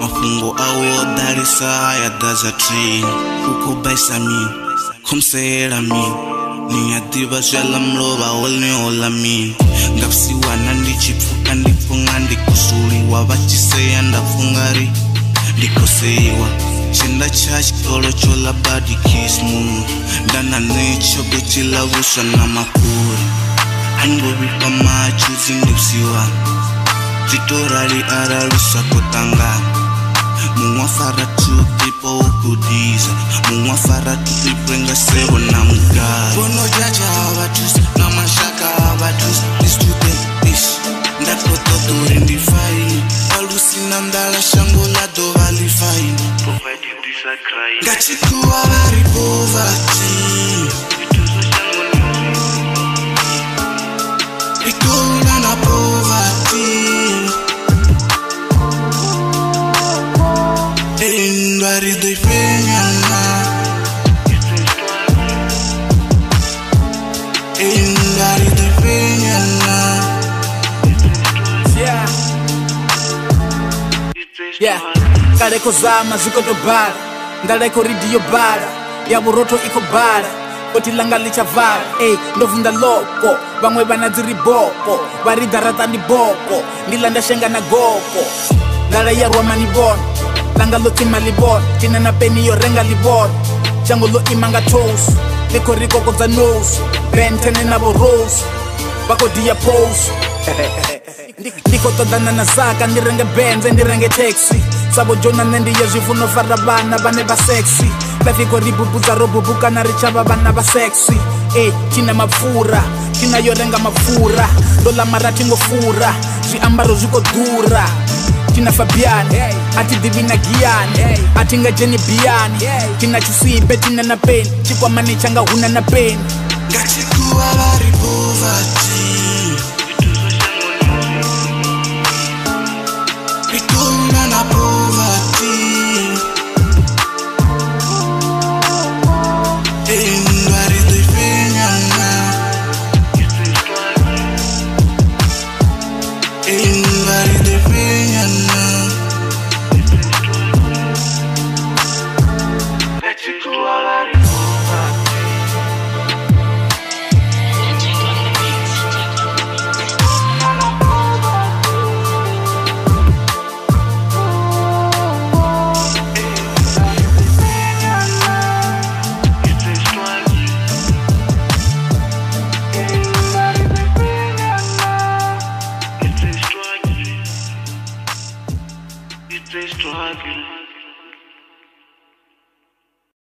mafungo awo odalisa ya daza tree uko baisa mi khomseela mi ni ya ḓiva zwaḽa mulovha holni hola mini nga vusiwana ndi tshi pfuka ndi funga ndi kusuliwa vha tshi seya nda fungari ndi koseiwa tshenda tsha tshikolo tsho ḽa badikismu nda na netshogo tshi ḽa vuswa na mafuri a ngo vhifha matshudzi ndi vusiwana zwi to rali araluswa ko ṱangana muwafara tutipo ukudiza muwafara tutipenga sewo na mugari vonojaja havatusi namashaka havatusi istude ish ndatototore ndifaini palusina ndala shango ladovalifaini ngachikuva varipo yeah. kareko zama zikotobhala ndareko ridi yo bhala ya vuroto iko bhala koti langa lichavhala e hey, ndovunda loko vamwe vana dziri boko vari dharatani boko ndila ndashenga na goko ndara yarwamani vona langa lo tima livona tina na peni yo renga livona shango lo imanga tosu niko rikoko dza nosu bentene navo rosu vakodiya posu ndikotodana na saka ndi renge benze ndi renge taxi sabojona ne ndiye zvifuno fara vana vane va sexi lafiko ribubuza robubukana richava vana va sexi e china mapfura china yo renga mapfura ndola maratingofura zviambaro zvikodhura tina fabiani hey. ati divi na giyani hey. atinga jeni biyani tina hey. chisipe tina na peni chikwamani changa huna na peni ngachikuva varipo